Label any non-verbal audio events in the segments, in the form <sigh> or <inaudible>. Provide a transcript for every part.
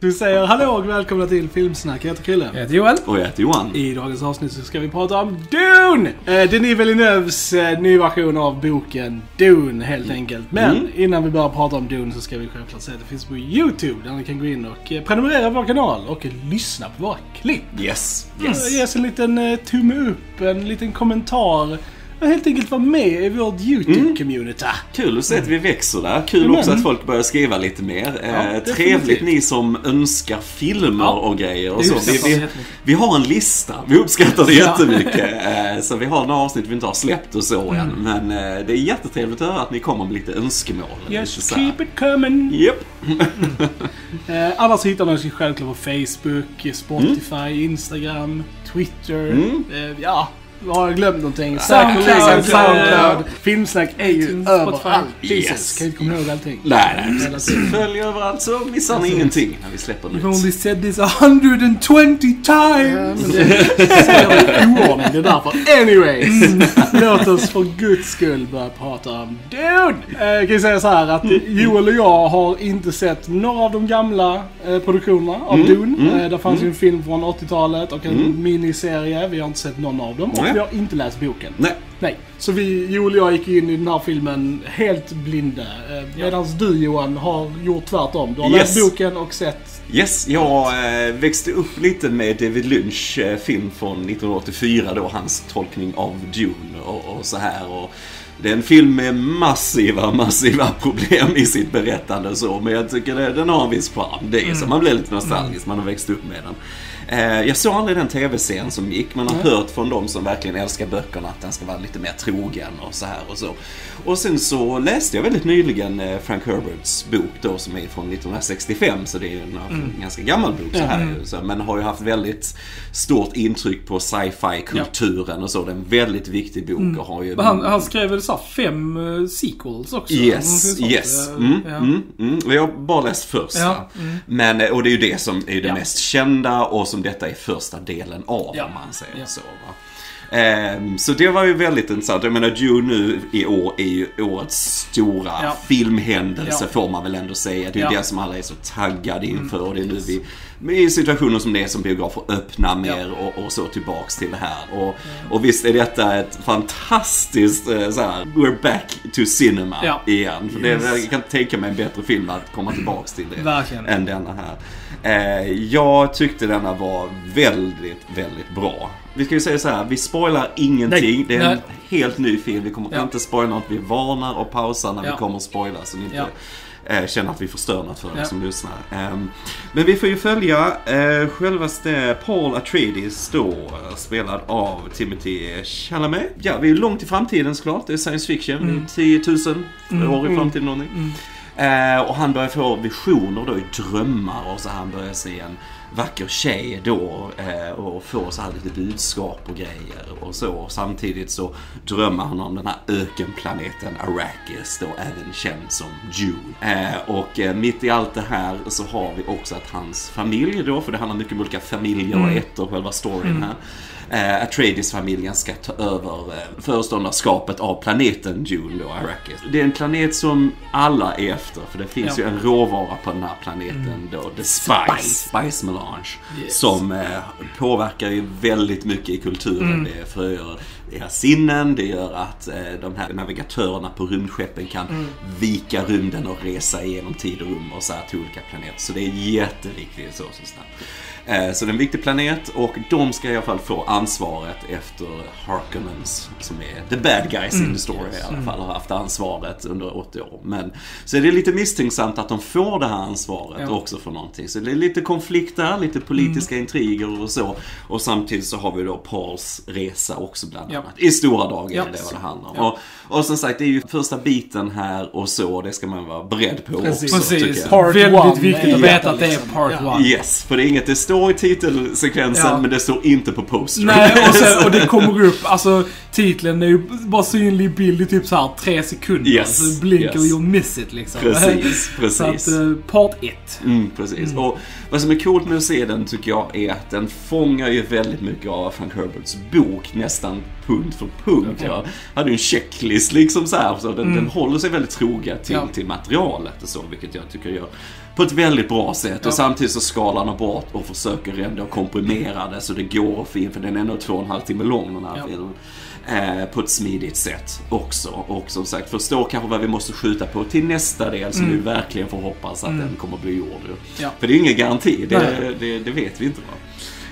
Vi säger hallå och välkomna till Filmsnack. Jag heter Chrille. Jag heter Joel. Och jag heter Johan. I dagens avsnitt så ska vi prata om Dune! Eh, Denis Villeneuves eh, ny version av boken Dune helt enkelt. Men Mm. innan vi börjar prata om Dune så ska vi självklart säga att det finns på YouTube där ni kan gå in och eh, prenumerera på vår kanal och lyssna på våra klipp. Yes. Yes. Yes. Ge oss en liten eh, tumme upp, en liten kommentar. Helt enkelt vara med i vårt YouTube-community. Kul att se att vi växer där. Kul Amen. också att folk börjar skriva lite mer. Ja, eh, trevligt ni som önskar filmer Ja, och grejer och så. Vi, vi vi, har en lista. Vi uppskattar det jättemycket. Eh, så vi har några avsnitt vi inte har släppt och så Mm. än. Men eh, det är jättetrevligt att höra att ni kommer med lite önskemål. Yes, lite keep it coming. Japp. Eh, annars hittar ni oss självklart på Facebook, Spotify, Instagram, Twitter. Mm. Eh, ja, har jag glömt någonting? Soundcloud, Säkerligen Soundcloud. Filmsnack är ju överallt. Jesus, kan inte komma ihåg allting. Nej, nej. Följ överallt så missar ni ingenting när vi släpper You've only nytt. said this 120 Ja, times! det <laughs> i oordning, det är därför. Anyways, låt oss för guds skull börja prata om Dune. Eh, jag kan ju säga så här att Joel och jag har inte sett några av de gamla eh, produktionerna av Dune. Eh, det fanns ju en film från 80-talet och en miniserie. Vi har inte sett någon av dem Nej. vi har inte läst boken. Nej. Nej, så vi, Joel och jag gick in i den här filmen helt blinda. Eh, Medan du Johan har gjort tvärtom. Du har Yes. läst boken och sett... Yes, jag eh, växte upp lite med David Lynch eh, film från 1984 då, hans tolkning av Dune och, och så här. Och det är en film med massiva, massiva <laughs> problem i sitt berättande och så, men jag tycker det, den har en viss charm. Det är så, man blir lite nostalgisk, man har växt upp med den. Eh, jag såg aldrig den tv-serien som gick, men har hört från de som verkligen älskar böckerna att den ska vara lite mer trogen och så här och så. Och sen så läste jag väldigt nyligen eh, Frank Herberts bok då som är från 1965, så det är ju en Mm. ganska gammal bok så här så, men har ju haft väldigt stort intryck på sci-fi-kulturen och så. Det är en väldigt viktig bok och har ju... Han, han skrev väl så fem eh, sequels också? Yes, sånt. yes. Eh, Mm, ja. mm, mm. Jag har bara läst första. Ja, mm. Men, eh, och det är ju det som är det Ja. mest kända och som detta är första delen av, Ja. om man säger Ja. så. Va? Ehm, så det var ju väldigt intressant. Jag menar, Dune nu i år är ju årets stora Ja. filmhändelse, Ja. får man väl ändå säga. Det är Ja. Mm. det som alla är så taggade inför. Och det är nu vi, i situationer som det är som biografer öppnar mer och, och så tillbaks till det här. Och, och visst är detta ett fantastiskt, eh, så här, we're back to cinema Ja. igen. För det, Yes. jag kan tänka mig en bättre film att komma tillbaks till det Verkligen. än denna här. Eh, jag tyckte denna var väldigt, väldigt bra. Vi ska ju säga så här, vi spoilar ingenting. Nej. Det är en Nej. helt ny film. Vi kommer Ja. inte spoila något. Vi varnar och pausar när Ja. vi kommer att spoila så ni inte eh, känner att vi förstör något för er som lyssnar. Ehm, men vi får ju följa eh, självaste Paul Atreides då, eh, spelad av Timothy Chalamet. Ja, vi är långt i framtiden såklart. Det är science fiction. Mm. Vi är 10 000 år i framtiden någonting. Eh, och han börjar få visioner då i drömmar och så han börjar se en vacker tjej då eh, och får så här lite budskap och grejer och så. Samtidigt så drömmer han om den här ökenplaneten Arrakis då även känd som Dune. Eh, och eh, mitt i allt det här så har vi också att hans familj då, för det handlar mycket om olika familjer och ett och själva storyn här. Eh, Atreides-familjen ska ta över eh, föreståndarskapet av planeten Dune då, Arrakis. Det är en planet som alla är efter, för det finns Ja. ju en råvara på den här planeten då, the spice, spice melange, Yes. som eh, påverkar ju väldigt mycket i kulturen. Det förgör deras sinnen, det gör att eh, de här navigatörerna på rymdskeppen kan vika rymden och resa igenom tid och rum och så här till olika planeter. Så det är jätteviktigt så, så snabbt. Eh, Så det är en viktig planet och de ska i alla fall få ansvaret efter Harkonnens, som är the bad guys in the story i alla fall, har haft ansvaret under 80 år. Men, så är det lite misstänksamt att de får det här ansvaret Ja. också för någonting. Så det är lite konflikt där, lite politiska intriger och så. Och samtidigt så har vi då Pauls resa också bland Ja. annat. I stora drag är Ja. det vad det handlar om. Ja. Och, och som sagt, det är ju första biten här och så, det ska man vara beredd på Precis. också Precis. Part Väldigt one viktigt är att veta att det är liksom- part ja. one. Yes, för det är inget, det står i titelsekvensen Ja. men det står inte på postern. Nej, och, sen, <laughs> och det kommer upp, alltså titeln är ju bara synlig bild i typ så här tre sekunder. Yes, Alltså blink yes. och you'll miss it liksom. Precis, <laughs> Så att, precis. eh, part 1. Mm, precis. Och vad som är coolt med att se den tycker jag är att den fångar ju väldigt mycket av Frank Herberts bok nästan punkt för punkt. Jag hade ju en checklist liksom så här, så den, den håller sig väldigt trogen till, Ja. till materialet och så, vilket jag tycker gör på ett väldigt bra sätt. Ja. Och samtidigt så skalar han bort och försöker ändå komprimera det så det går att få in, för den är ändå två och en halv timme lång den här Ja. filmen. Eh, på ett smidigt sätt också. Och som sagt, förstå kanske vad vi måste skjuta på till nästa del som vi verkligen får hoppas att den kommer bli gjord. Ja. För det är ingen garanti, det, det, det vet vi inte. Va?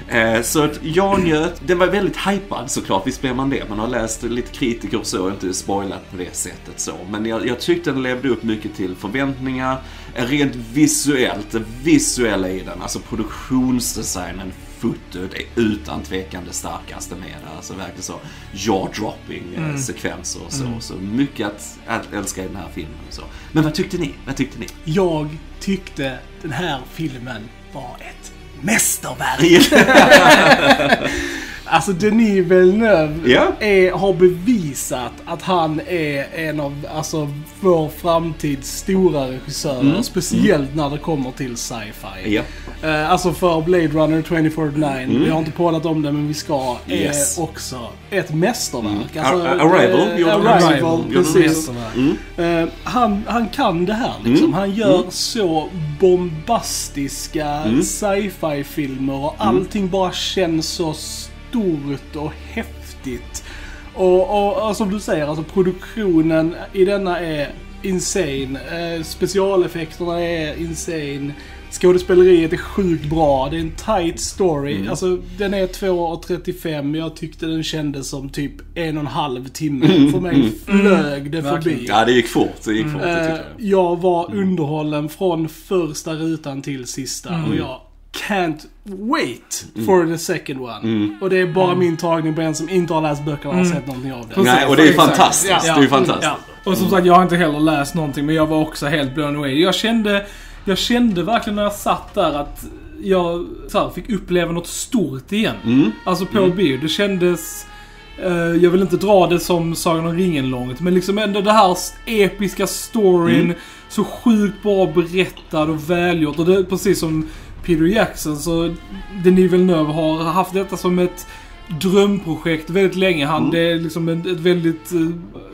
Eh, Så att jag njöt, den var väldigt hypad såklart, visst blir man det. Man har läst lite kritiker och så, och inte spoilat på det sättet så. Men jag, jag tyckte den levde upp mycket till förväntningar. Rent visuellt, det visuella i den, alltså produktionsdesignen, fotot är utan tvekan det starkaste med det. Alltså verkligen så jaw-dropping eh, sekvenser och så. Så mycket att, att älska i den här filmen och så. Men vad tyckte ni? Vad tyckte ni? Jag tyckte den här filmen var ett mästerverk. <laughs> <laughs> Alltså Denis Villeneuve Ja. är, har bevisat att han är en av alltså, vår framtids stora regissörer. Speciellt när det kommer till sci-fi. Ja. Eh, alltså för Blade Runner 2049, vi har inte pratat om det men vi ska, är Yes. också ett mästerverk. Alltså, Ar- Arrival han Arrival, Arrival, precis. Eh, han, han kan det här liksom. Han gör så bombastiska sci-fi filmer och allting bara känns så stort och häftigt. Och, och, och som du säger, alltså produktionen i denna är insane. Eh, specialeffekterna är insane. Skådespeleriet är sjukt bra. Det är en tight story. Alltså, den är 2.35. Jag tyckte den kändes som typ en och en halv timme. För mig flög det Verkligen. förbi. Ja, det gick fort. Det gick fort, Eh, jag. jag var underhållen från första rutan till sista Mm. och jag can't wait for the second one. Och det är bara min tagning på en som inte har läst böckerna och sett någonting av det. Nej, och det är fantastiskt. Ja. Det är ju fantastiskt. Ja. Och som sagt, jag har inte heller läst någonting, men jag var också helt blown away. Jag kände, jag kände verkligen när jag satt där att jag så här, fick uppleva något stort igen. Mm. Alltså på bio. Det kändes... eh, jag vill inte dra det som Sagan om ringen långt, men liksom ändå det här episka storyn. Mm. Så sjukt bra berättad och välgjort. Och det är precis som Peter Jackson, så Denis Villeneuve har haft detta som ett drömprojekt väldigt länge. Han, Det är liksom ett, ett väldigt, eh,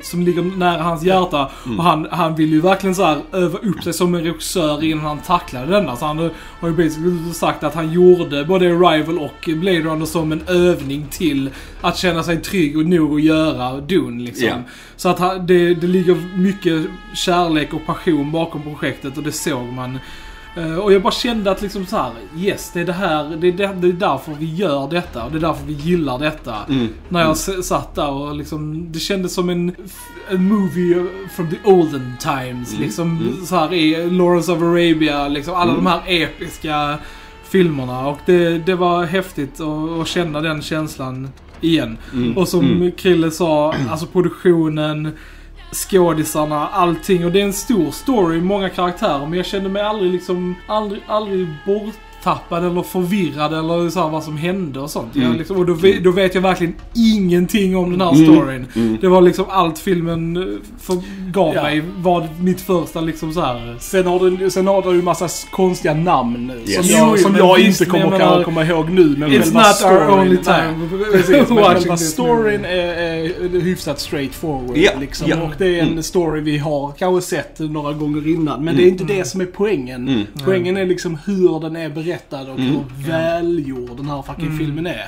som ligger nära hans hjärta. Och han, han vill ju verkligen så här öva upp sig som en regissör innan han tacklade denna. Så han har- ju basically sagt att han gjorde både Arrival och Blade Runner som en övning till att känna sig trygg och nog att göra Dune liksom. Ja. Så att han, det, det ligger mycket kärlek och passion bakom projektet och det såg man. Eh, Och jag bara kände att liksom så här, yes, det är det här, det är, det, det är därför vi gör detta och det är därför vi gillar detta. Mm. När jag s- satt där och liksom, det kändes som en, en movie from the olden times. Liksom så här i Lawrence of Arabia, liksom alla de här episka filmerna. Och det, det var häftigt att, att känna den känslan igen. Mm. Och som Krille sa, alltså produktionen, skådisarna, allting. Och det är en stor story, många karaktärer. Men jag kände mig aldrig liksom, aldrig, aldrig borttappad eller förvirrad eller så här vad som hände och sånt. Jag liksom, och då, då vet jag verkligen ingenting om den här storyn. Det var liksom allt filmen eh, för, gav Ja. mig var mitt första liksom så här. Sen har du, sen har du ju massa konstiga namn Yes. som jag, som jag inte kommer menar, komma ihåg nu. Men It's not storyn, our only time. <laughs> Precis, men själva storyn är, är hyfsat straightforward. Ja, liksom. ja. Och det är en story vi har kanske sett några gånger innan. Men det är inte det som är poängen. Poängen är liksom hur den är berättad och hur välgjord den här fucking filmen är.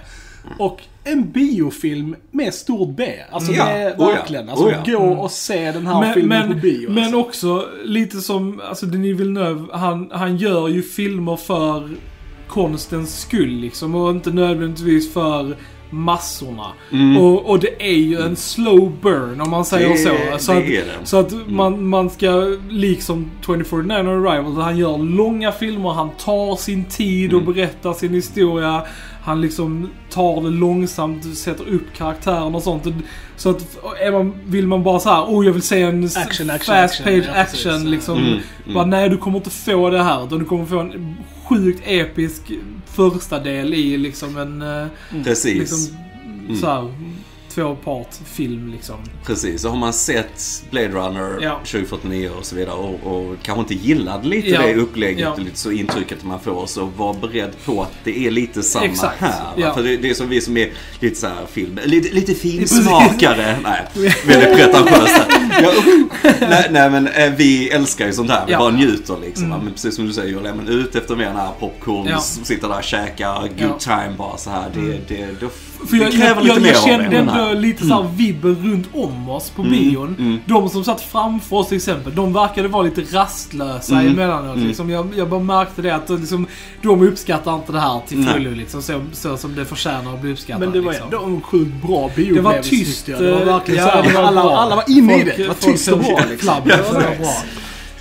Och en biofilm med stort B. Alltså Ja, det är oh verkligen. Alltså oh ja. gå och se den här Men, filmen men, på bio. men alltså. också lite som, alltså Denis Villeneuve, han, han gör ju filmer för konstens skull liksom och inte nödvändigtvis för massorna. Och, och det är ju en slow burn om man säger Det- så. Så att, så att man, man ska, liksom 2049 Arrival, han gör långa filmer, han tar sin tid och berättar sin historia. Han liksom tar det långsamt, sätter upp karaktären och sånt. Så att är man, vill man bara så här, oh jag vill se en Action, action, fast action. page Ja, action precis. liksom. Mm, Bara, nej du kommer inte få det här utan du kommer få en sjukt episk första del i liksom en... eh, Precis. Liksom, så här, tvåpart-film liksom. Precis, och har man sett Blade Runner Ja. 2049 och så vidare och, och kanske inte gillade lite Ja. det upplägget Ja. och lite så intrycket man får så var beredd på att det är lite samma Exakt. här. För det, det är som vi som är lite så här film, lite, lite finsmakare. <laughs> nej, väldigt pretentiöst där. Ja, nej, nej men eh, vi älskar ju sånt här, vi bara njuter liksom. va? Men precis som du säger Joel, men ut efter mer den här popcorn, sitta där och käka, good time bara så här. Det, det, då, För jag, jag, lite jag, jag kände ändå här. lite såhär vibben runt om oss på bion. mm. De som satt framför oss till exempel, de verkade vara lite rastlösa Mm. emellanåt. Mm. Liksom. Jag, jag bara märkte det att liksom, de uppskattar inte det här till fullo. Liksom, så, så som det förtjänar att bli uppskattat. Men det var liksom. ändå en sjukt bra Det var tyst. Det var eh, verkligen ja, så här, det var alla, alla var inne i det. Det var tyst och bra <laughs> som- liksom. Flabb, Ja, det var bra.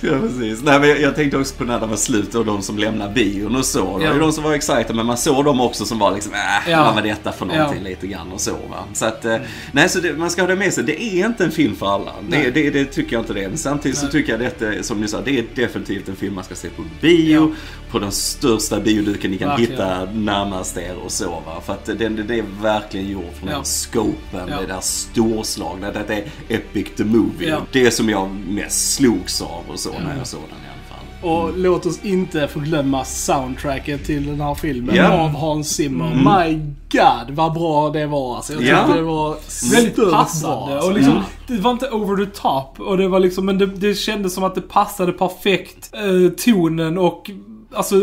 Ja, precis. Nej, men jag, jag tänkte också på när det var slut och de som lämnade bion och så. Det Ja. ju de som var excited, men man såg dem också som var liksom, äh, Ja. vad var detta för någonting Ja. lite grann och så va. Så att, eh, nej så det, man ska ha det med sig. Det är inte en film för alla. Det, det, det tycker jag inte det. Men samtidigt så Nej. tycker jag detta, som ni sa, det är definitivt en film man ska se på bio. Ja. På den största bioduken ni kan Verkligen. hitta närmast er och så va. För att det, det, är verkligen gjort från den scopen, det där storslagna. Det, det är Epic the Movie. Det som jag mest slogs av och så när jag såg den i alla fall. Och låt oss inte förglömma soundtracket till den här filmen Ja. av Hans Zimmer. My God vad bra det var alltså. Jag tyckte Ja. det var Väldigt stört passande. och liksom, Mm. Det var inte over the top. Och det var liksom, men det, det kändes som att det passade perfekt eh, tonen och Alltså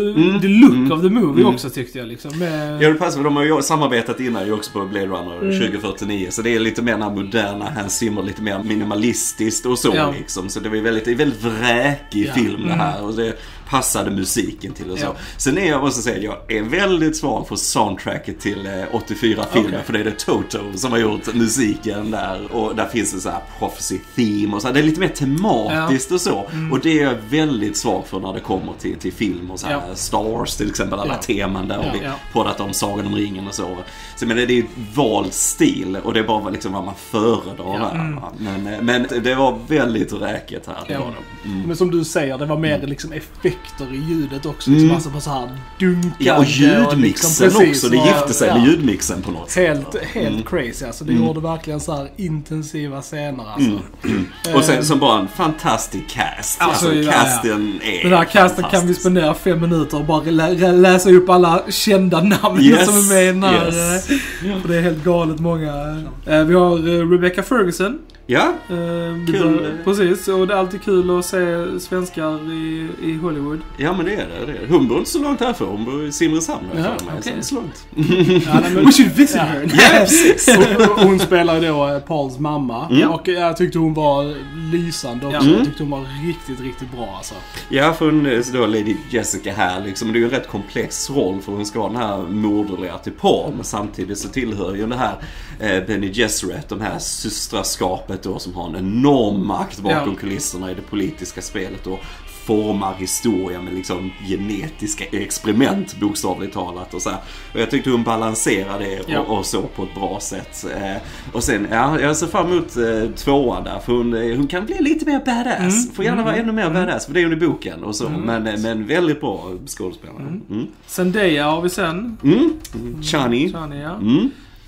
the look Mm. of the movie Mm. också tyckte jag liksom. Med, Ja, det passar de har ju samarbetat innan ju också på Blade Runner Mm. 2049. Så det är lite mer den här moderna Hans Zimmer, lite mer minimalistiskt och så Ja. liksom. Så det var ju väldigt, väldigt vräkig Ja. film det här. Och det passade musiken till och så. Ja. Sen är jag, måste säga, jag är väldigt svag för soundtracket till eh, 84-filmen. Okej. För det är det Toto som har gjort musiken där. Och där finns det så här prophecy theme och så här. Det är lite mer tematiskt och så. Och det är jag väldigt svag för när det kommer till, till film och så här. Ja. Star Wars till exempel, alla Ja. teman där. Och Ja. vi Ja. pratat om Sagan om ringen och så. Så men det är ju vald stil och det är bara liksom vad man föredrar där. va. Men, eh, men det var väldigt räket här. Det Ja. var det. Mm. Men som du säger, det var mer liksom effekter i ljudet också. Liksom, Mm. Alltså på så här dunkande Ja, och ljudmixen liksom precis, också. Det och- gifte sig ja. med ljudmixen på något sätt. Helt, helt Mm. crazy alltså. Det gjorde verkligen så här intensiva scener alltså. Och sen som bara en fantastisk cast. Alltså, Alltså, ja, ja. casten är Den här casten kan vi spendera fem minuter och bara lä lä- läsa upp alla kända namn Yes, som är med i den här. yes. eh, det är helt galet många. Eh, Vi har eh, Rebecca Ferguson. Ja, Eh, vi Kul. Precis, och det är alltid kul att se svenskar i, i Hollywood. ja men det är det. det är det. Hon bor inte så långt härifrån. Hon bor i Simrishamn har jag Ja, för mig. Är så långt. Ja, men- <laughs> We should visit Ja. her. <laughs> Ja, precis. Och hon spelar då eh, Pauls mamma. Mm. Och jag tyckte hon var lysande också. Ja. Jag tyckte hon var riktigt, riktigt bra alltså. Ja, för hon är så då Lady Jessica här liksom. Det är ju en rätt komplex roll för hon ska vara den här moderliga till par. Men samtidigt så tillhör ju det här eh, Benny Gesserit, de här systraskapet då som har en enorm makt bakom Ja. kulisserna i det politiska spelet och formar historia med liksom genetiska experiment bokstavligt talat och så här. Och jag tyckte hon balanserade det Ja. och, så på ett bra sätt. Eh, och sen, ja, jag ser fram emot eh, tvåan där för hon, eh, hon kan bli lite mer badass. Mm. Får gärna vara ännu mer badass för det är hon i boken och så. Mm. Men, men väldigt bra skådespelare. Mm. Zendaya har vi sen. Mm. Chani. Chani, ja.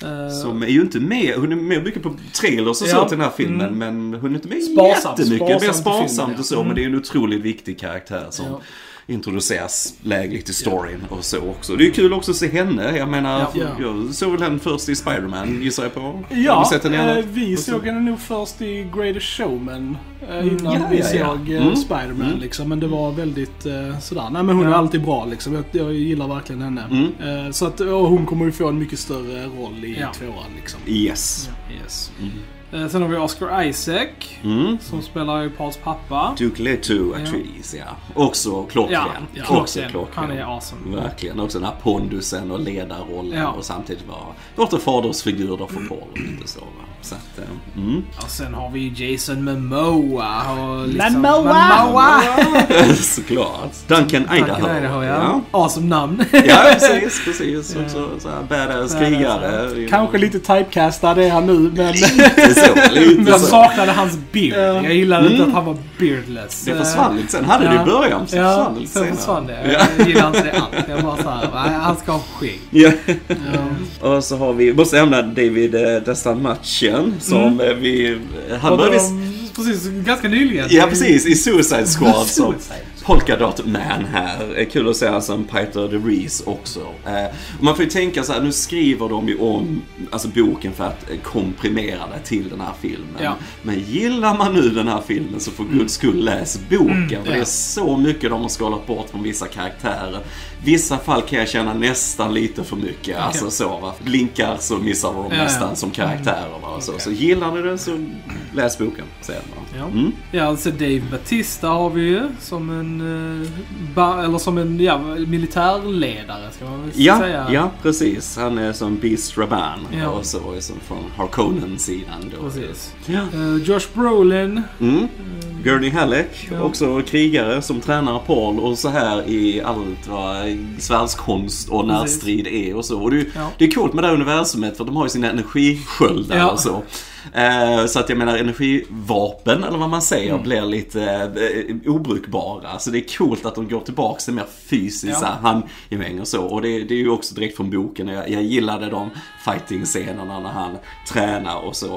Mm. Eh, Som är ju inte med, hon är med mycket på trailers och så Ja. till den här filmen Mm. men hon är inte med Sparsamt, jättemycket. Mer sparsamt ja. och så Mm. men det är en otroligt viktig karaktär som Ja. Introduceras lägligt i storyn och så också. Det är kul också att se henne. Jag menar, Ja. jag såg väl henne först i Spider-Man gissar jag på. Ja, sett henne eh, vi så- såg henne nog först i Greatest Showman. eh, Mm. Innan Ja, vi ja, ja. såg eh, Mm. Spiderman Mm. liksom. Men det var väldigt eh, sådär. Nej men hon är Ja. alltid bra liksom. Jag, jag gillar verkligen henne. Mm. Eh, så att, och hon kommer ju få en mycket större roll i Ja. tvåan liksom. Yes. Yes. Eh, Sen har vi Oscar Isaac. Mm. Som spelar ju Pauls pappa. Duke Leto Atreides, ja. Också klockren. Ja, ja, Också klockren. Han är awesome. Verkligen. Också den här pondusen och ledarrollen Ja. och samtidigt vara låter fadersfigur då för Paul och lite så va. Så att, eh, mm. Och sen har vi ju Jason Momoa. Och liksom, Momoa! Momoa! <laughs> Såklart. Duncan Idaho. Duncan Idaho, ja. ja. Awesome namn. Ja, precis, precis. Också så här badass krigare. Kanske lite typecastad är han nu men... Lite så. Lite <laughs> Jag så. saknade hans beard. Ja. Jag gillade inte Mm. att han var beardless. Det försvann lite sen. Hade det i början, så ja, försvann det lite sen senare. försvann det. Ja. Jag gillar inte det alls. Jag bara såhär, han ska ha skägg. Ja. Ja. Och så har vi, måste nämna David eh, Dastmalchian som eh, vi... Han började... Precis, ganska nyligen. Ja, precis. I Suicide Squad Suicide. Polka Dot Man här. Kul att se han som Peter DeVries också. Eh, man får ju tänka så här, nu skriver de ju om alltså, boken för att eh, komprimera det till den här filmen. Ja. Men gillar man nu den här filmen så för guds skull läs boken. för det är så mycket de har skalat bort från vissa karaktärer. Vissa fall kan jag känna nästan lite för mycket. Alltså så va. Blinkar så missar de Ja, ja. nästan som karaktärer. Va? Så, Okej. så gillar ni det så läs boken. Säger man. Ja. Mm. Ja, alltså Dave Batista har vi ju som en, eh, eller som en ja, militärledare ska man väl Ja, säga. ja, precis. Han är som Beast Raban Ja. och så är som från Harkonnen-sidan då. Precis. Ja. Eh, Josh Brolin. Mm. Gurney Halleck, Ja. också krigare som tränar Paul och så här i allt vad svärdskonst och närstrid är och så. Och det, det är coolt med det här universumet för de har ju sina energisköldar och så. Eh, så att jag menar energivapen, eller vad man säger, Mm. blir lite eh, obrukbara. Så det är coolt att de går tillbaka till mer fysiska Ja. handgemäng och så. Och det, det är ju också direkt från boken. Jag, jag gillade de fighting-scenerna när han tränar och så.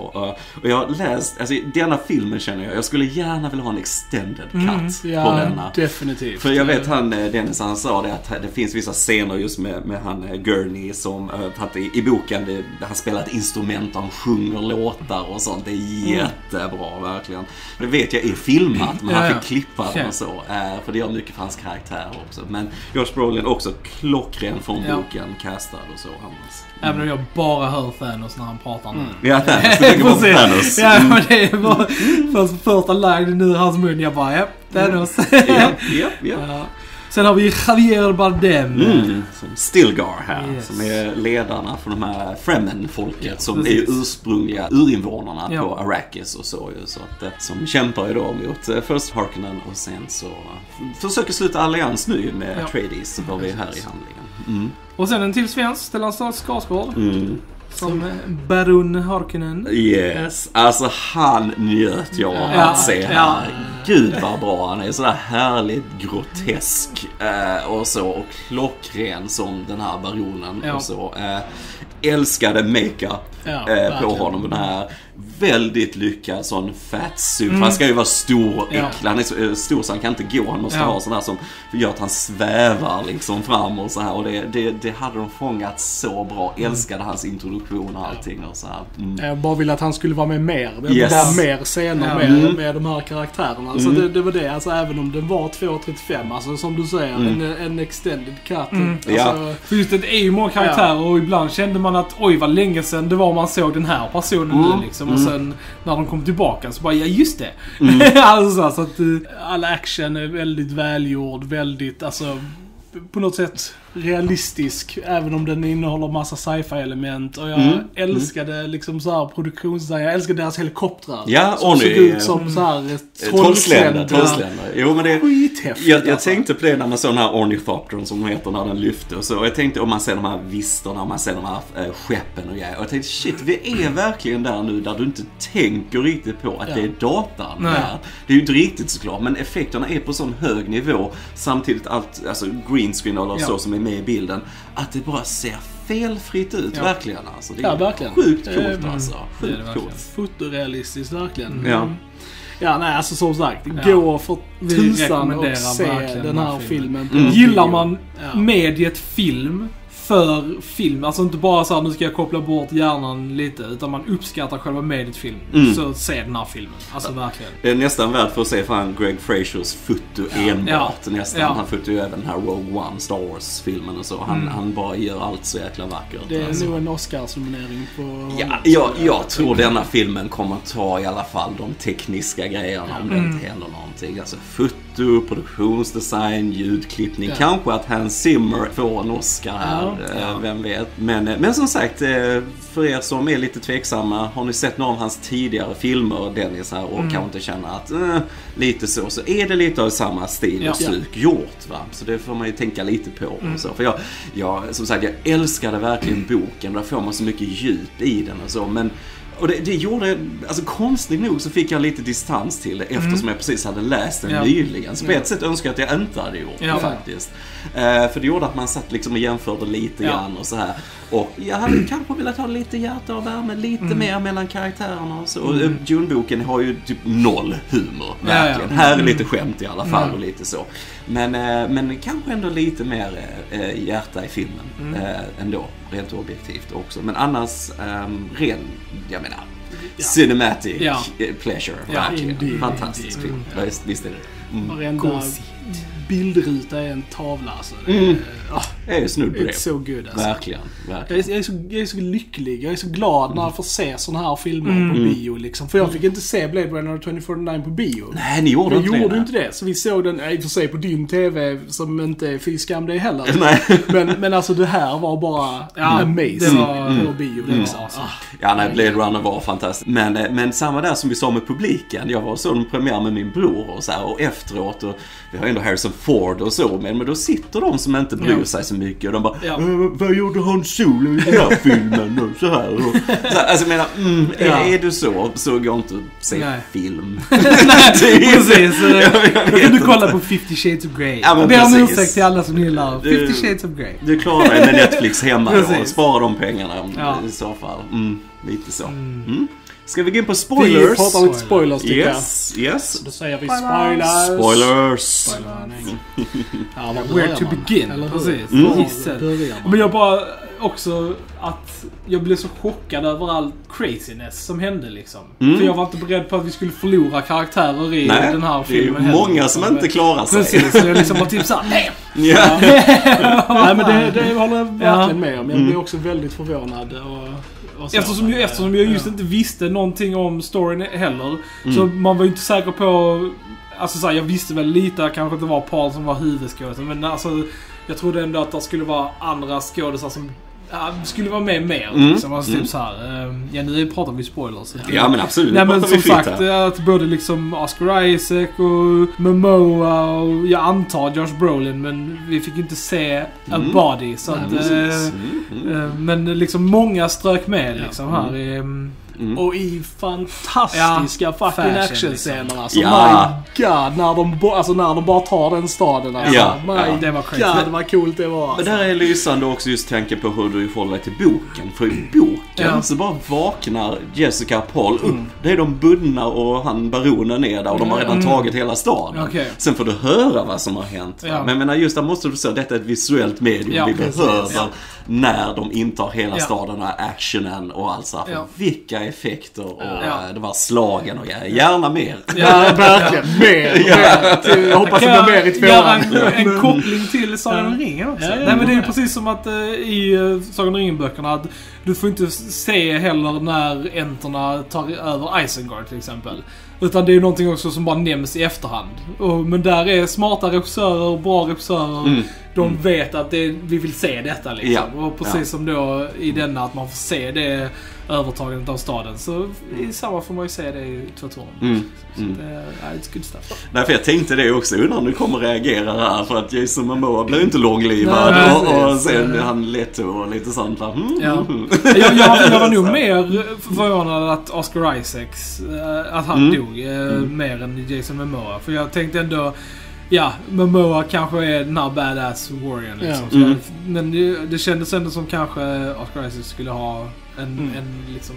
Och jag har läst, alltså denna filmen känner jag, jag skulle gärna vilja ha en extended cut Mm. på Ja, denna. definitivt. För jag vet han, eh, Dennis, han sa det att det finns vissa scener just med, med han Gurney som, att i, i boken, det, han spelar ett instrument han sjunger låtar och sånt. Det är jättebra, verkligen. Det vet jag är filmat, men han fick klippa den och så. eh, För det gör mycket för hans karaktär också. Men Josh Brolin också klockren från boken, castad och så. Hans. Även om jag bara hör Thanos när han pratar nu. Ja, Thanos. <laughs> Du tänker på. Thanos. Ja, men det är bara först, första line ur hans mun. Jag bara, ja, Thanos. Ja, ja, ja. <laughs> Sen har vi Javier Bardem. Mm, som Stilgar här, Yes. som är ledarna för de här Fremen-folket som precis. är ursprungliga urinvånarna Ja. på Arrakis och så ju. Så att, eh, som kämpar ju då mot eh, först Harkonnen och sen så eh, försöker sluta allians nu med Ja. Atreides, så var vi här i handlingen. Mm. Och sen en till svensk, Stellan Skarsgård. Mm. Som eh, Baron Harkonnen. Yes, alltså han njöt jag av Ja, att se ja. här. Gud vad bra han är. Sådär härligt grotesk eh, och så. Och klockren som den här baronen Ja. och så. Eh, älskade makeup Ja, eh, på honom. Den här väldigt lyckad sån fatsuit. Mm. Han ska ju vara stor och Ja. äcklig. Han är så eh, stor så han kan inte gå. Han måste Ja. ha sån här som gör att han svävar liksom fram och så här. Och det, det, det hade de fångat så bra. Mm. Älskade hans introduktion och allting och så här. Mm. Jag bara ville att han skulle vara med mer. Det Yes. var mer scener Ja. med, Mm. med de här karaktärerna. Så Mm. det, det var det. Alltså även om den var 2.35, alltså som du säger, Mm. en, en extended cut. Mm. Alltså, Ja. För just det, det är ju många karaktärer och ibland kände man att oj vad länge sedan det var man såg den här personen Mm. nu liksom. Mm. Sen när de kom tillbaka så bara, ja just det. Mm. <laughs> alltså så att... eh, All action är väldigt välgjord, väldigt, alltså på något sätt realistisk. Även om den innehåller massa sci-fi element. Och jag Mm. älskade liksom så här produktionsdesign. Jag älskade deras helikoptrar. Ja, som såg ut som så här Eh, trollsländer. trollsländer. Jo men det... Skithäftigt Jag, jag alltså. tänkte på det när man såg den här ornithoptern som de heter när den lyfte och så. Och jag tänkte om man ser de här visterna, om man ser de här äh, skeppen och grejer. Och jag tänkte shit, vi är verkligen där nu där du inte tänker riktigt på att Ja. det är datan Nej. där. Det är ju inte riktigt såklart, men effekterna är på sån hög nivå. Samtidigt allt, alltså green screen eller Ja. så som är med i bilden. Att det bara ser felfritt ut, Ja. verkligen alltså. Det är Ja, verkligen. sjukt coolt mm. alltså. Det är det Sjukt verkligen. coolt. Fotorealistiskt verkligen. Ja. Ja, nej alltså som sagt. Ja. Gå för tusan och se den här filmen. på Mm. Gillar man Ja. mediet film för film, alltså inte bara så här, nu ska jag koppla bort hjärnan lite, utan man uppskattar själva mediet film. Mm. Så se den här filmen. Alltså verkligen. Det är nästan värt för att se fan Greg Frasers foto enbart. Nästan. Ja. Han fotar ju även den här Rogue One, Star Wars-filmen och så. Han, Mm. han bara gör allt så jäkla vackert. Det är alltså. nog en Oscarsnominering på. Ja, jag, jag tror denna filmen kommer ta i alla fall de tekniska grejerna om det Mm. inte händer någonting. Alltså foto, produktionsdesign, ljudklippning. Ja. Kanske att Hans Zimmer får en Oscar här. Ja. eh, Vem vet. Men, eh, men som sagt, eh, för er som är lite tveksamma. Har ni sett några av hans tidigare filmer, Dennis här, och Mm. kanske inte känner att eh, lite så, så är det lite av samma stil Ja. och stuk gjort. Va? Så det får man ju tänka lite på. Mm. Och så. För jag, jag, som sagt, jag älskade verkligen boken. Där får man så mycket djup i den och så. Men Och det, det gjorde, alltså konstigt nog så fick jag lite distans till det eftersom jag precis hade läst den Ja. nyligen. Så på ett sätt önskar jag att jag inte hade gjort Ja. det faktiskt. Eh, för det gjorde att man satt liksom och jämförde lite Ja. grann och så här. Och jag hade kanske velat ha lite hjärta och värme, lite Mm. mer mellan karaktärerna och så. Och eh, Dune-boken har ju typ noll humor, Ja, verkligen. ja. Här är Mm. lite skämt i alla fall Mm. och lite så. Men, eh, men kanske ändå lite mer eh, hjärta i filmen Mm. ändå, rent objektivt också. Men annars, um, ren, jag menar, cinematic Ja. eh, pleasure. Ja, verkligen. Fantastisk film. Ja, Visst, är det. Mm. Varenda. Bildruta är en tavla alltså. Mm. ah, Jag är ju snudd på It's det. so good alltså. Verkligen, Jag verkligen. är, jag, är så, jag är så lycklig, jag är så glad när jag får se såna här filmer Mm. på bio liksom. För jag fick inte se Blade Runner 2049 på bio. Nej, ni gjorde Jag inte gjorde det. inte det, så vi såg den, ja, i och för sig på din TV, som inte är fy skam det heller. Nej. <laughs> Men, men alltså det här var bara Ja, amazing det var- på bio. var liksom. awesome. Ah, Ja, nej, Blade Runner var fantastiskt. Men, eh, men samma där som vi sa med publiken. Jag var och såg en premiär med min bror och så här, och efteråt, och vi har ändå Harrison Ford och så, men, men då sitter de som inte bryr sig så mycket och de bara Ja. "Eh, Vad gjorde Han Solo i den här <laughs> filmen? Och så här. Och, så här alltså jag menar, mm, är, Ja. är du så, så gå inte och se Nej. film. <laughs> <laughs> Precis. eh, jag Då kan du kolla på 50 shades of Grey. Ja, jag ber om ursäkt till alla som gillar Du- 50 shades of Grey. Du klarar dig med Netflix hemma då spara de pengarna om- Ja. i så fall. Mm, lite så. Mm. Ska vi gå in på Vi spoilers? pratar lite spoilers tycker Yes, yes. jag. Då säger vi Spoilers. spoilers. Spoilers. Ja, <laughs> Where to begin. Eller hur? Precis. Mm. Var Gissel. börjar man? Men jag bara också att jag blev så chockad över all craziness som hände liksom. Mm. För jag var inte beredd på att vi skulle förlora karaktärer i Nej, den här det är ju filmen heller, många liksom. som inte klarar sig. Precis, så jag liksom var typ såhär, nej! Ja. <laughs> Nej men det, det håller jag verkligen med om. Jag Mm. blir också väldigt förvånad. Och. Eftersom jag, eftersom jag just Ja. inte visste någonting om storyn heller. Mm. Så man var ju inte säker på... Alltså så här, jag visste väl lite, kanske inte var Paul som var huvudskådisen. Men alltså, jag trodde ändå att det skulle vara andra skådisar som ja, skulle vara med mer. Mm. Liksom. Alltså, Mm. typ så här, eh, ja nu pratar vi spoilers. ja, men absolut. Nej men som sagt, här. att både liksom Oscar Isaac och Momoa och jag antar Josh Brolin men vi fick inte se a Mm. body. Så Nej, att, eh, Mm, mm, eh, men liksom många strök med liksom Ja. här i... mm, mm. Och i fantastiska fucking fashion, actionscener alltså. Ja. My God, när de, alltså, när de bara tar den staden alltså. Ja, My ja. Det var crazy. God vad coolt det var. Men Alltså. där är lysande också just tanken på hur du förhåller dig till boken. För i boken Ja. så bara vaknar Jessica och Paul upp. Det är de bundna och han baronen är där och de har redan Mm. tagit hela staden. Okej. Sen får du höra vad som har hänt. Ja. Men jag menar just där måste du säga detta är ett visuellt medium Ja, vi precis. behöver Ja. När de intar hela Ja. staden och actionen och allt så här. För Ja. Vilka effekter och Ja. eh, de här slagen och grejer. Gärna mer. Ja, verkligen. Mer, mer. Till- Jag hoppas det blir mer i jag göra tvåan. en, en koppling till Sagan om ringen också? Ja, ja, Nej men det är ju ja. precis som att eh, i uh, Sagan om ringen-böckerna att du får inte se heller när enterna tar över Isengard till exempel. Utan det är ju någonting också som bara nämns i efterhand. Och, men där är smarta regissörer och bra regissörer. Mm. De vet att det, vi vill se detta liksom. Ja. Och precis Ja. som då i denna att man får se det övertagandet av staden. Så i samma får man ju se det i två torn. Mm. Mm. det, ja, it's good stuff. Därför jag tänkte det också. Undrar om du kommer reagera här. För att Jason Momoa blev inte långlivad. Nej, och, och sen han Leto och lite sånt där. Mm, Ja. mm. Jag, jag, jag var <laughs> nog mer förvånad att Oscar Isaacs, eh, att han Mm. dog eh, mer än Jason Momoa. För jag tänkte ändå, ja, Momoa kanske är den här badass warriorn liksom. Ja. Mm. Men det, det kändes ändå som kanske Oscar Isaac skulle ha en, Mm. en liksom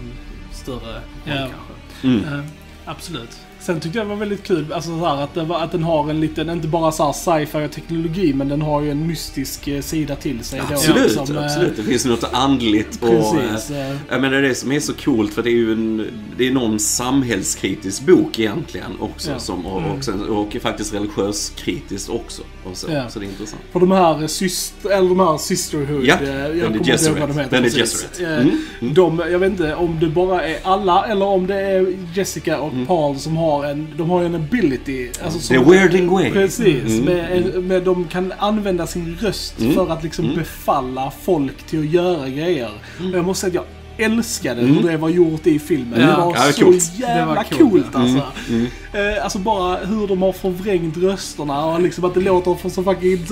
större roll Ja. kanske. Mm. Eh, absolut. Sen tyckte jag det var väldigt kul alltså, så här, att, det att den har en liten, inte bara så här sci-fi och teknologi, men den har ju en mystisk eh, sida till sig. då, Absolut, som, eh, absolut. Det finns något andligt och... Precis. eh, eh, Jag menar det som är så coolt för det är ju en, det är någon samhällskritisk bok egentligen också. Ja. Som, och, Mm. och, sen, och faktiskt religiös kritiskt också. Så, Ja. så det är intressant. För de här, syster, eller de här Sisterhood, Ja, eh, jag kommer inte ihåg vad de heter. Precis. Gesserit. Eh, Mm, mm. De, jag vet inte om det bara är alla eller om det är Jessica och Mm. Paul som har en, de har en ability. Alltså som, The weirding way. Precis. Mm, Med, med, de kan använda sin röst Mm. för att liksom Mm. befalla folk till att göra grejer. Och jag måste säga att jag älskade hur det var gjort i filmen. Ja. Det var Ja, så coolt. jävla Det var coolt, coolt, alltså. Eh, alltså bara hur de har förvrängt rösterna och liksom att det låter för så fucking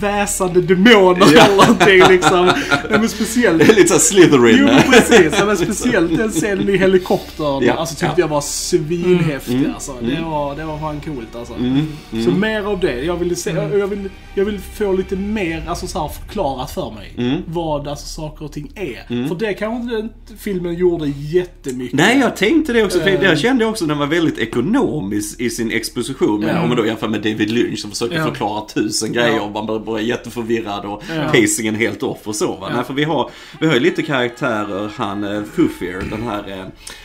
väsande demoner Ja. eller någonting liksom. Men speciellt Det är lite såhär Slytherin. Jo precis, men speciellt den scenen i helikoptern. Ja, Alltså tyckte ja. jag var svinhäftig Mm, alltså. mm. Det, var, det var fan coolt alltså. Mm, mm. Så mer av det. Jag vill, se, jag, vill, jag vill få lite mer alltså, så här, förklarat för mig. Mm. Vad alltså, saker och ting är. För det kanske inte den filmen gjorde jättemycket. Nej, jag tänkte det också. För Eh. jag kände också att den var väldigt ekonomisk i sin exposition. Men Ja. Om man då jämför med David Lynch som försöker Ja. förklara tusen grejer och man blir bara jätteförvirrad och pacingen helt off och så. Va? Nej, för vi har, vi har ju lite karaktärer. Han uh, Fufir, den här eh,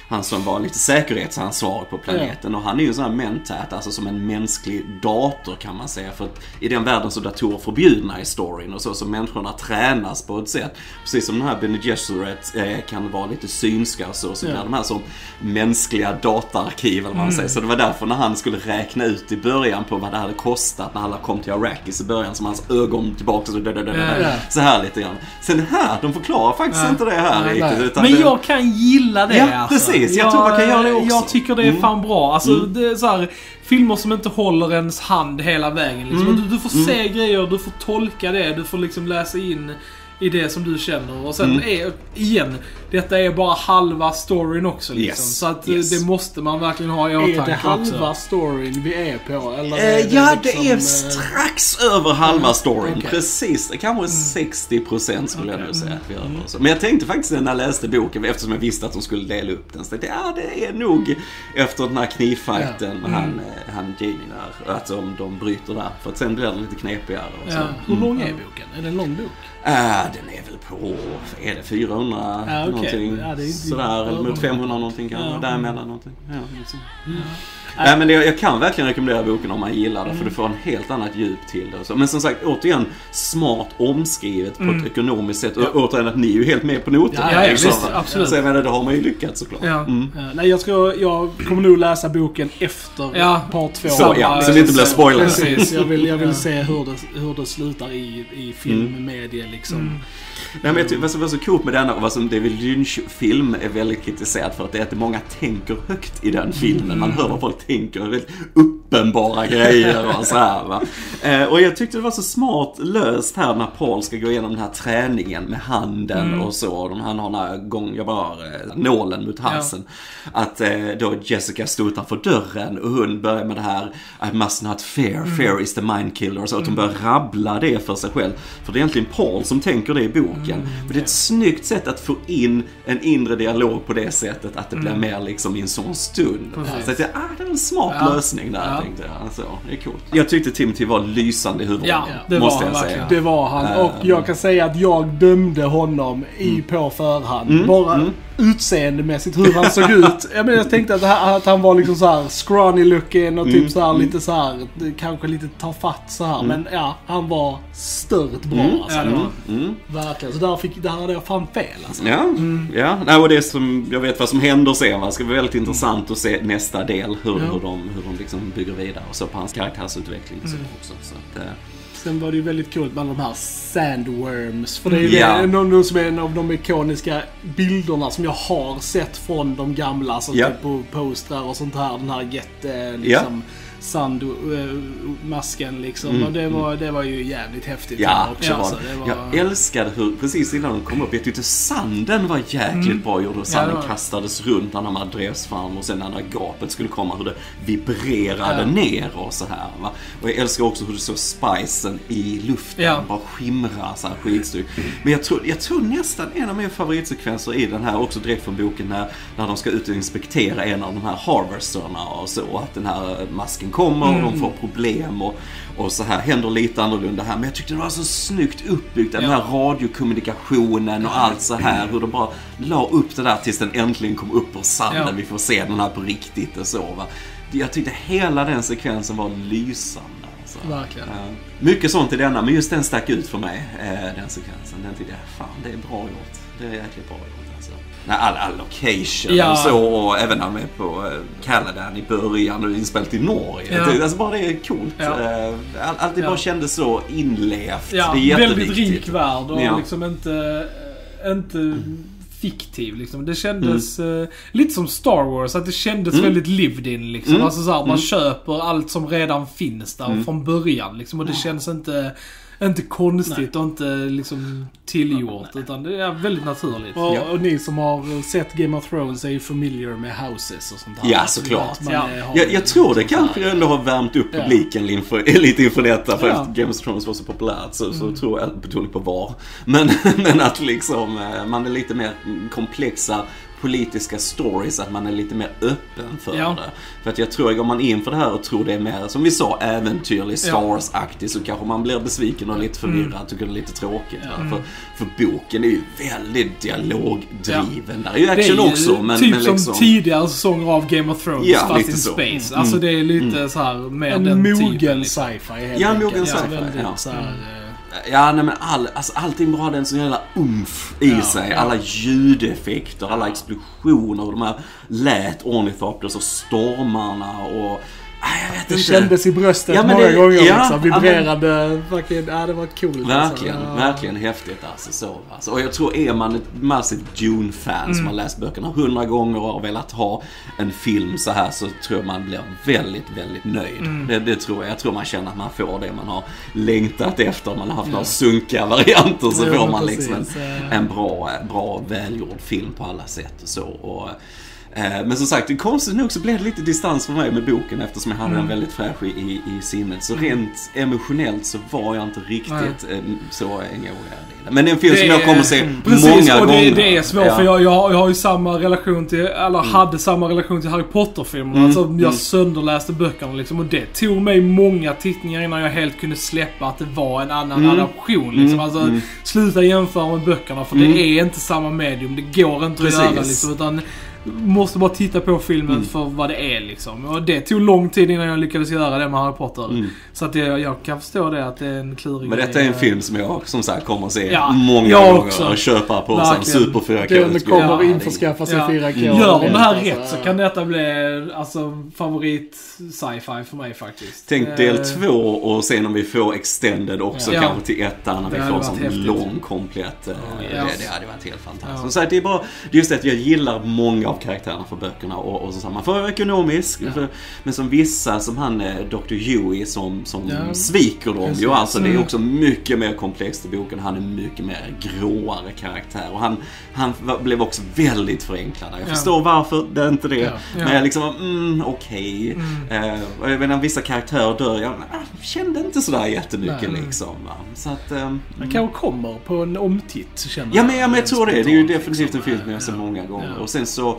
han som var lite säkerhetsansvarig på planeten. Och han är ju en sån här mentat, alltså som en mänsklig dator kan man säga. För att i den världen så är datorer förbjudna i storyn och så. Så människorna tränas på ett sätt. Precis som den här Bene Gesserit eh, kan vara lite synska och så. Så Ja. blir de här som mänskliga dataarkiv eller vad man säger. Så det var därför när han skulle räkna ut i början på vad det hade kostat när alla kom till Arrakis i början. Som hans ögon tillbaka så, Ja. så här lite grann. Sen här, de förklarar faktiskt Ja. inte det här riktigt. Men det- jag kan gilla det Ja, alltså. precis. Jag tror man kan göra det också. Jag tycker det är Mm. fan bra. Alltså, det är så här, filmer som inte håller ens hand hela vägen. Liksom. Mm. Du, du får se grejer, du får tolka det, du får liksom läsa in i det som du känner. Och sen Mm. är, igen, detta är bara halva storyn också. Liksom. Yes, Så att eh, yes. det måste man verkligen ha i Är åtanke det halva också. storyn vi är på? Eller Eh, är ja, liksom, det är eh, strax över halva storyn. okej. Precis, kanske 60% skulle jag Okej. nog säga att vi är över. Så. Men jag tänkte faktiskt när jag läste boken, eftersom jag visste att de skulle dela upp den, så tänkte jag ja, det är nog efter den här knivfighten med han, eh, han Jamie där, att de, de bryter där. För att sen blir det lite knepigare. Och så. Ja. Hur lång är boken? Är det en lång bok? Äh, den är väl på, är det 400 Ja, okej. någonting? Ja, det är Sådär, mot 500 någonting kanske. Ja. Däremellan någonting. Ja, liksom. Nej men det, jag kan verkligen rekommendera boken om man gillar det för du får en helt annat djup till det. och så. Men som sagt, återigen smart omskrivet på ett ekonomiskt sätt. Och återigen att ni är ju helt med på noterna. Ja, ja, visst, absolut. Så jag menar, det har man ju lyckats såklart. Ja. Mm. Ja, nej, jag, ska, jag kommer nog läsa boken efter Ja. part två. Så, ja, så det inte blir spoiler. Precis, jag vill, jag vill Ja. se hur det, hur det slutar i, i filmmedie liksom. Mm. Nej, men jag tycker, vad som var så coolt med denna och vad som David Lynch-film är väldigt kritiserad för att det är att många tänker högt i den filmen. Man hör vad folk tänker, väldigt uppenbara grejer och så här va. Eh, och jag tyckte det var så smart löst här när Paul ska gå igenom den här träningen med handen och så. Han har den här gång, jag bara, eh, nålen mot halsen. Att eh, då Jessica står utanför dörren och hon börjar med det här I must not fear, fear is the mind killer. Så att hon börjar rabbla det för sig själv. För det är egentligen Paul som tänker det i boken. Men det är ett snyggt sätt att få in en inre dialog på det sättet att det blir mer liksom i en sån stund. Precis. Så att jag, ah, det är en smart Ja. lösning där Ja. tänkte jag. Alltså, det är coolt. Jag tyckte Timothy var lysande i huvudrollen. Ja, det måste var jag han säga. Det var han. Eh. Och jag kan säga att jag dömde honom i på förhand. Mm, Bara mm. Utseendemässigt hur han såg ut. Jag, menar, jag tänkte att, här, att han var liksom så här scrawny looking och Mm, typ så här lite så här kanske lite ta fatt så här. Men ja, han var stört bra Mm, alltså. Mm, mm. Verkligen. Så där, fick, där hade jag fan fel alltså. Ja, ja. Nej, och det som, jag vet vad som händer sen. va. Det ska bli väldigt intressant att se nästa del. Hur, Ja. hur, de, hur de liksom bygger vidare och så på hans karaktärsutveckling. Så också, så att, eh, Sen var det ju väldigt coolt med de här sandworms. För det är ju det- någon som är en av de ikoniska bilderna som jag har sett från de gamla. Alltså Ja. typ på postrar och sånt här. Den här jätte liksom sandmasken liksom. Mm, Och det var, det var ju jävligt häftigt. Ja, också. alltså. var, jag älskade hur, precis innan de kom upp, jag tyckte sanden var jäkligt bra gjord. Hur sanden det var- kastades runt när här drevs fram och sen när det gapet skulle komma, hur det vibrerade Ja. ner och så här. Va? Och jag älskar också hur du såg spicen i luften, Ja. bara skimra så här skitsnyggt. Men jag tror, jag tror nästan en av mina favoritsekvenser i den här, också direkt från boken, när, när de ska ut och inspektera en av de här harvesterna och så. Att den här masken kommer och de får problem och, och så här händer lite annorlunda här. Men jag tyckte det var så snyggt uppbyggt, den Ja. här radiokommunikationen och allt så här. Hur de bara la upp det där tills den äntligen kom upp ur sanden. Ja. Vi får se den här på riktigt och så va. Jag tyckte hela den sekvensen var lysande. Alltså. Verkligen. Ja. Mycket sånt i denna, men just den stack ut för mig, eh, den sekvensen. Den tyckte jag, fan det är bra gjort. Det är jäkligt bra gjort. När all, all location Ja. och så, och även när de är på eh, Caladan i början och inspelat i Norge. Ja. Det, alltså bara det är coolt. Ja. Eh, all, allt det Ja. bara kändes så inlevt. Ja, det är väldigt rik värld och Ja. liksom inte, inte fiktiv liksom. Det kändes eh, lite som Star Wars, att det kändes väldigt lived in liksom. Mm. Alltså såhär, man köper allt som redan finns där Mm. från början liksom. Och det känns inte, inte konstigt och inte liksom tillgjort. Utan det är väldigt naturligt. Och, Ja. och ni som har sett Game of Thrones är ju familiar med houses och sånt där. Ja, såklart. Ja. är- Jag, jag tror det kanske ändå har värmt upp Ja. publiken inför, <laughs> lite inför detta. För Ja. att Game of Thrones var så populärt så, så tror jag, betoning på var. <laughs> Men, men att liksom eh, man är lite mer komplexa politiska stories, att man är lite mer öppen för Ja. det. För att jag tror, går man in för det här och tror det är mer, som vi sa, äventyrlig, Star Ja. Mm. Wars-aktig så kanske man blir besviken och lite förvirrad, tycker det är lite tråkigt. va? För, för boken är ju väldigt dialogdriven. Där är ju Det är action ju också, men, typ men som liksom... tidigare säsonger av Game of Thrones Ja, fast lite in så. space. Mm. Alltså det är lite så här med En den mogen typen. Liksom. sci-fi helt Ja, enkelt. mogen Ja, sci-fi, väldigt ja. så här, eh, Ja, nej men all, alltså, allting bara hade en sån jävla umf i Ja, sig. ja. Alla ljudeffekter, alla explosioner och de här lät ornithopters och stormarna och... Nej, jag vet Det inte. kändes i bröstet Ja, men många det- gånger ja, liksom. ja, Vibrerade. Fucking, ja, det var coolt. Verkligen, alltså. Ja. verkligen häftigt alltså. Så, alltså. Och jag tror är man ett massivt Dune-fan Mm. som har läst böckerna hundra gånger och har velat ha en film så här så tror jag man blir väldigt, väldigt nöjd. Mm. Det, det tror jag. Jag tror man känner att man får det man har längtat efter. Man har haft några sunkiga varianter så Jo, får men man liksom en, precis, eh. en bra, bra, välgjord film på alla sätt och så. Och, men som sagt, konstigt nog så blev det lite distans för mig med boken eftersom jag hade Mm. den väldigt fräsch i, i, i sinnet. Så rent emotionellt så var jag inte riktigt eh, så engagerad i det. Men det är en film som jag kommer att se Precis, många och det, gånger. det är svårt Ja. Mm. för jag, jag, har, jag har ju samma relation till, eller hade samma relation till Harry Potter-filmerna. Alltså jag sönderläste böckerna liksom och det tog mig många tittningar innan jag helt kunde släppa att det var en annan Mm. adaption. Liksom. Alltså, Sluta jämföra med böckerna för det är inte samma medium. Det går inte Precis. att göra liksom. Utan måste bara titta på filmen Mm. för vad det är liksom. Och det tog lång tid innan jag lyckades göra det med Harry Potter. Mm. Så att jag, jag kan förstå det att det är en klurig Men detta är en grej. film som jag som sagt kommer att se Ja, många jag gånger också. och köpa på Verkligen. super 4K Den kommer Ja, införskaffa sig Ja. 4K. Gör de det här rätt så kan detta bli alltså, favorit sci-fi för mig faktiskt. Tänk del Eh, två och sen om vi får extended också Ja. kanske till ettan när vi Det får en sån häftigt. lång komplett. eh, Ja. Det, det hade varit helt fantastiskt. Sagt, det är bara just det att jag gillar många av karaktärerna för böckerna och, och så, här, man får vara ekonomisk. För, men som vissa, som han eh, Dr. Huey som, som Ja. sviker dem ju. Alltså det är Mm. också mycket mer komplext i boken. Han är mycket mer gråare karaktär. Och han, han blev också väldigt förenklad. Jag Ja. förstår varför det är inte det. Ja. Men Ja. jag liksom, mm, okej. Eh, och jag menar, vissa karaktärer dör. Jag ah, kände inte sådär jättemycket Nej. liksom. Va? Så att... ehm, Han kanske kommer på en omtitt känner Ja men, ja, men jag tror det. Det är ju definitivt en liksom. film som jag har sett Ja. många gånger. Ja. Och sen så,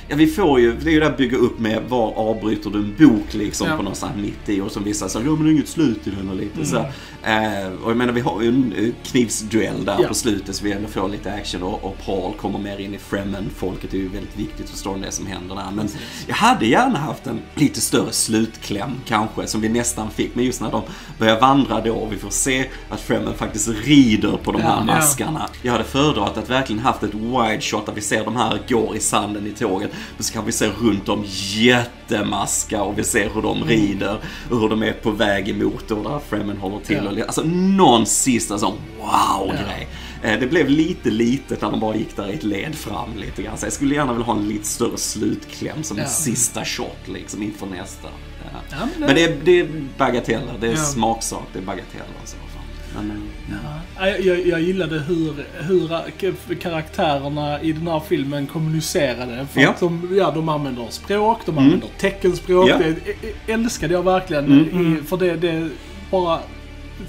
ja vi får ju, det är ju det att bygga upp med var avbryter du en bok liksom Ja. på någonstans mitt i och som vissa säger, ja men det är inget slut i den och lite så. Eh, och jag menar vi har ju en eh, knivsduell där Ja. på slutet så vi ändå får lite action och, och Paul kommer mer in i Fremen-folket. Det är ju väldigt viktigt för storyn det som händer där. Men jag hade gärna haft en lite större slutkläm kanske som vi nästan fick. Men just när de börjar vandra då och vi får se att Fremen faktiskt rider på de här maskarna. Jag hade föredragit att verkligen haft ett wide shot där vi ser de här går i sanden i tåget. Men så kan vi se runt dem jättemaska och vi ser hur de rider och hur de är på väg emot och där Fremen håller till. Ja. Alltså någon sista sån wow-grej. Eh, Det blev lite litet när de bara gick där i ett led fram lite grann. Så jag skulle gärna vilja ha en lite större slutkläm som en Ja. sista shot liksom inför nästa. Ja. Ja, men det- Men det är, det är bagateller, det är Ja. smaksak, det är bagateller. Så. Men, Ja, Jag, jag, jag gillade hur, hur karaktärerna i den här filmen kommunicerade. För Ja. de, ja, de använder språk, de använder teckenspråk. Ja. Det älskade jag verkligen. Mm. I, för det, det bara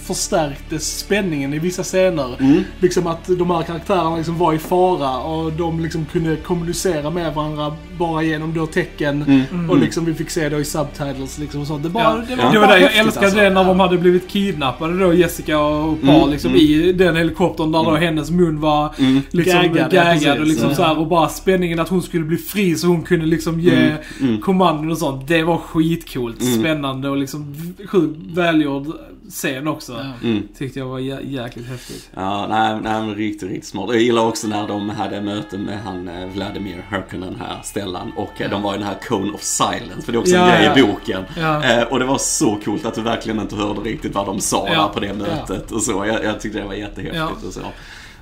förstärkte spänningen i vissa scener. Mm. Liksom att de här karaktärerna liksom var i fara och de liksom kunde kommunicera med varandra bara genom då tecken. Och liksom vi fick se då i subtitles liksom och sånt. Det, bara, Ja. det Ja. var Det var det jag älskade alltså. det när de hade blivit kidnappade då, Jessica och Paul, Mm, liksom mm. i den helikoptern där då hennes mun var Mm. liksom Gaggad, gaggad, ja, och liksom Ja. så här, och bara spänningen att hon skulle bli fri så hon kunde liksom ge Mm, mm. kommandon och sånt. Det var skitcoolt, Mm. spännande och liksom sjukt välgjord scen också. Ja. Mm. Tyckte jag var jä- jäkligt häftigt. Ja, nej, nej men riktigt, riktigt smart. Jag gillar också när de hade möte med han eh, Vladimir Herkonen här, Stellan. Och eh, de var i den här Cone of Silence, för det är också Ja, en grej ja. i boken. Ja. Eh, och det var så coolt att du verkligen inte hörde riktigt vad de sa Ja. där på det mötet och så. Jag, jag tyckte det var jättehäftigt Ja. och så.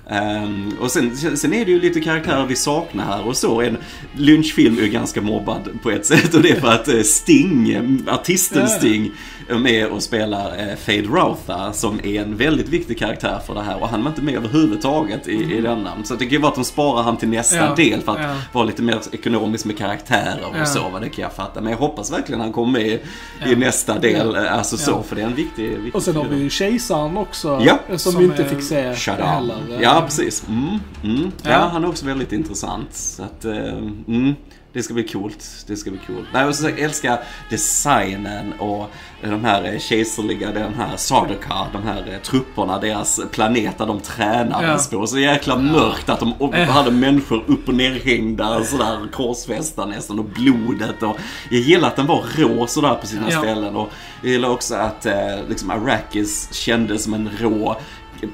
Ehm, och sen, sen är det ju lite karaktärer vi saknar här och så. En lynchfilm är ju ganska mobbad på ett <laughs> sätt och det är för att eh, Sting, eh, artisten. Sting, är med och spelar eh, Fade Routha som är en väldigt viktig karaktär för det här och han var inte med överhuvudtaget i, i denna. Så det kan ju vara att de sparar han till nästa Ja, del för att ja. vara lite mer ekonomisk med karaktärer och Ja. så, vad det kan jag fatta. Men jag hoppas verkligen han kommer med i nästa del, alltså så, för det är en viktig, viktig Och sen har vi ju kejsaren också. Ja. Som, Som vi inte är- fick se heller. Ja, precis. Mm, mm. Ja. Ja. han är också väldigt intressant. Så att, eh, mm, det ska bli coolt. Det ska bli coolt. Nej, och jag älskar designen och de här eh, kejserliga, den här Sardaukar, de här eh, trupperna, deras planet där de tränades Ja. på. Så jäkla mörkt att de hade människor upp och nerhängda sådär korsfästa nästan och blodet och jag gillar att den var rå sådär på sina Ja. ställen och jag gillar också att eh, liksom Arrakis kändes som en rå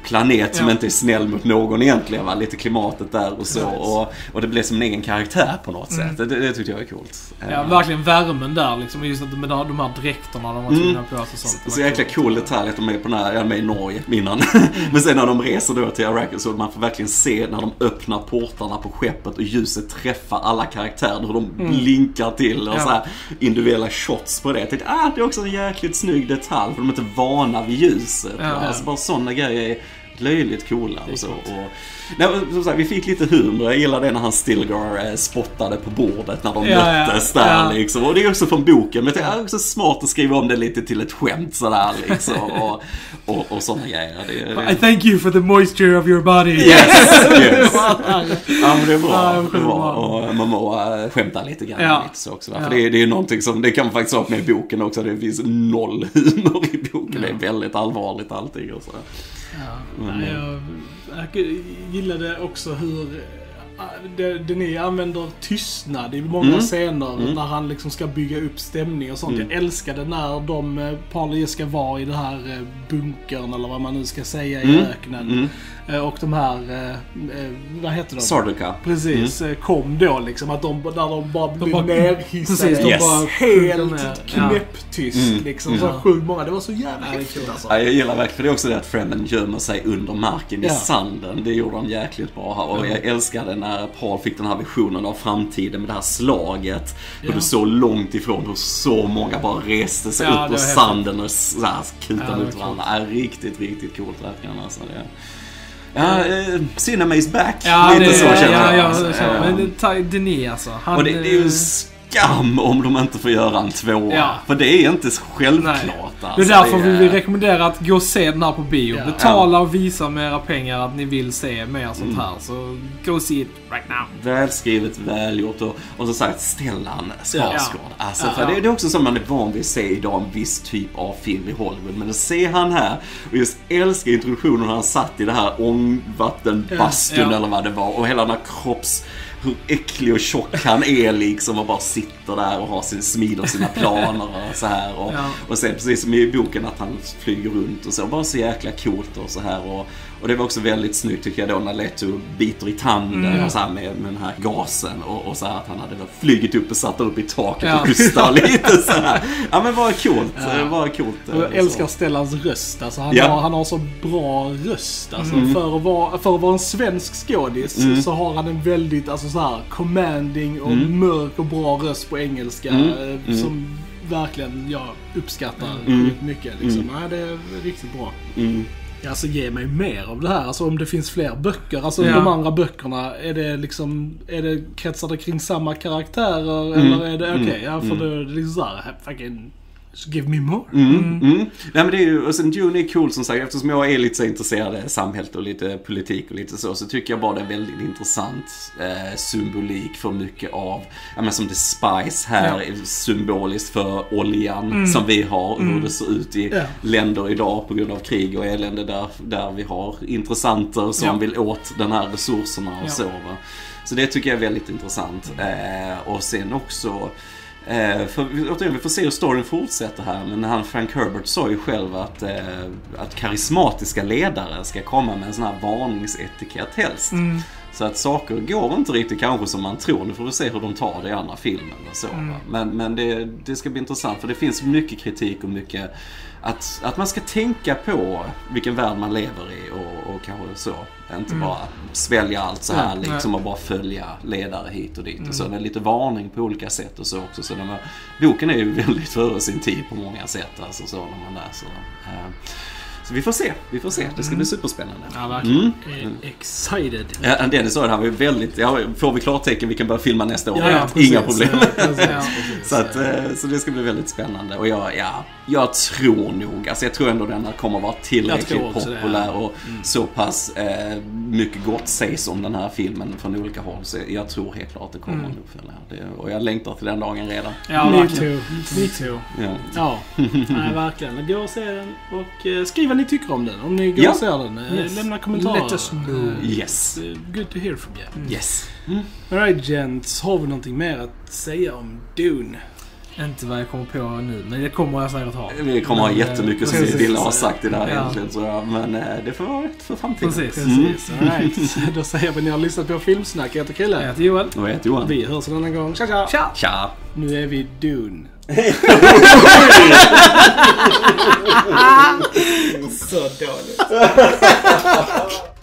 planet som Ja. inte är snäll mot någon egentligen va? Lite klimatet där och så. Och, och det blev som en egen karaktär på något Mm. sätt. Det, det tyckte jag är coolt. Ja, Eh, verkligen värmen där liksom. Just att med de här dräkterna de var tvungna på sig sånt. Så var jäkla cool detalj att de är på den här, jag är med i Norge innan. Mm. <laughs> Men sen när de reser då till Arrakis så man får verkligen se när de öppnar portarna på skeppet och ljuset träffar alla karaktärer. Hur de blinkar till och Mm. Ja. så här individuella shots på det. Jag tänkte, ah det är också en jäkligt snygg detalj för de är inte vana vid ljuset. Ja. Alltså bara sådana grejer löjligt coola är och så. Och, nej, som sagt, vi fick lite humor. Jag gillar det när han Stilgar eh, spottade på bordet när de Ja, ja, möttes där ja. liksom. Och det är också från boken. Men det är också smart att skriva om det lite till ett skämt sådär liksom. <laughs> Och, och, och sådana grejer. Det, I det, thank you for the moisture of your body. yes, yes. <laughs> Ja. Ja men det är bra. Ja, det är bra. Och Momoa skämtar lite grann Ja. lite så också. Ja. För det, är- det är ju någonting som, det kan man faktiskt ha med i boken också. Det finns noll humor i boken. Det är väldigt allvarligt allting och så. Ja, Mm. nej, jag, jag gillade också hur det- Denis använder tystnad i många Mm. scener Mm. när han liksom ska bygga upp stämning och sånt. Mm. Jag älskade när de, eh, Paul och Jessica var i den här eh, bunkern eller vad man nu ska säga i Mm. öknen. Mm. Eh, Och de här, vad heter de? Sarduka. Precis, eh, kom då liksom. Att de, när de bara De blev bara- nerhissade. Precis, de Yes. bara Helt knäpptyst Mm. liksom. Mm. Så sjukt många. Det var så jävla Ja, häftigt alltså. Ja, jag gillar verkligen, för det är också det att Fremen gömmer sig under marken i Ja. sanden. Det gjorde de jäkligt bra. Och jag älskade när Paul fick den här visionen av framtiden med det här slaget. Ja. du såg långt ifrån hur så många bara reste sig Ja, upp ur sanden och så här Ja, kutade var mot varandra. Ja, riktigt, riktigt coolt verkligen alltså. Det. Ja, eh, Cinema is back. Ja, Lite det, så känner ja, jag. ja, alltså. Eh, Men Denis alltså. Han, och det, det är ju eh, skam om de inte får göra en tvåa. Ja. För det är inte självklart. Det Alltså. är därför Det vi är- vill rekommendera att gå och se den här på bio. Ja. Betala och visa med era pengar att ni vill se mer sånt Mm. här. Så go see it right now. Välskrivet, välgjort och, och som sagt Stellan Skarsgård. Alltså, Ja. för det, det är också som man är van vid att se idag, en viss typ av film i Hollywood. Men att se han här och just älska introduktionen när han satt i det här ångvattenbastun Ja. eller vad det var och hela den här kropps hur äcklig och tjock han är liksom och bara sitter där och har sin, smider sina planer och så här. Och, Ja. och sen precis som i boken att han flyger runt och så. Bara så jäkla coolt och så här. Och, och det var också väldigt snyggt tycker jag då när Leto biter i tanden Mm. och så här med, med den här gasen. Och, och så här att han hade flugit upp och satt upp i taket Ja. och hystar <laughs> lite så här. Ja men bara coolt. Ja. Coolt. Och jag Så. älskar Stellans röst. Alltså han, Ja. har, han har så bra röst. Alltså Mm. för, att vara, för att vara en svensk skådis Mm. så har han en väldigt alltså, så här, commanding och Mm. mörk och bra röst på engelska. Mm. eh, Mm. Som verkligen jag uppskattar mycket. Liksom. Ja, det är riktigt bra. Alltså ge mig mer av det här. Alltså om det finns fler böcker. Alltså Ja. de andra böckerna, är det liksom, är det, kretsar det kring samma karaktärer? Mm. Eller är det, okej, Mm. ja för Mm. är det liksom såhär, fucking, just give me more. Mm, mm. Nej men det är ju, och sen Dune är cool som sagt eftersom jag är lite så intresserad av samhället och lite politik och lite så, så tycker jag bara det är väldigt intressant eh, symbolik för mycket av, ja men som The Spice här, Ja. symboliskt för oljan Mm. som vi har och hur Mm. det ser ut i Ja. länder idag på grund av krig och elände där, där vi har intressanter som Ja. vill åt den här resurserna och Ja. så va. Så det tycker jag är väldigt intressant. Eh, och sen också Eh, för, återigen, vi får se hur storyn fortsätter här, men han Frank Herbert sa ju själv att, eh, att karismatiska ledare ska komma med en sån här varningsetikett helst. Mm. Så att saker går inte riktigt kanske som man tror. Nu får vi se hur de tar det i andra filmen och så. Mm. Men, men det, det ska bli intressant för det finns mycket kritik och mycket att, att man ska tänka på vilken värld man lever i och, och kanske så. Inte bara svälja allt så här liksom och bara följa ledare hit och dit. Och så det är lite varning på olika sätt och så också. Så den var, boken är ju <laughs> väldigt före sin tid på många sätt. Alltså så när man läser den. Så vi får se, vi får se. Det ska bli superspännande. Ja, verkligen. Mm. Excited. Ja, Dennis sa det, han var ju väldigt, ja, får vi klartecken vi kan börja filma nästa år. Ja, ja, precis. Inga problem. <laughs> Precis. Så, att, eh, så det ska bli väldigt spännande. Och jag, ja, jag tror nog, alltså jag tror ändå den här kommer vara tillräckligt populär och så pass eh, mycket gott sägs om den här filmen från olika håll. Så jag tror helt klart det kommer Mm. en uppföljare. Och jag längtar till den dagen redan. Ja, Me verkligen. too. Me too. Ja. Ja, nej, verkligen. Gå och se den och eh, skriv vad ni tycker om den. Om ni går Ja. och ser den. Eh, Yes. Lämna kommentarer. Let us know. Yes. Eh, Good to hear from you. Yes. Alright gents, har vi någonting mer att säga om Dune? Inte vad jag kommer på nu, men det kommer jag säkert ha. Vi kommer ha Men, eh, jättemycket som vi ville ha sagt i det här Ja. egentligen tror jag. Men det får vara ett för framtiden. Precis. Mm. Precis, alright. <laughs> Då säger vi att ni har lyssnat på Filmsnack. Jag heter Jag Krille. heter Joel. Och jag heter Johan. Vi hörs en annan gång. Tja tja! Tja! Tja! Nu är vi Dune. <laughs> Så dåligt. <laughs>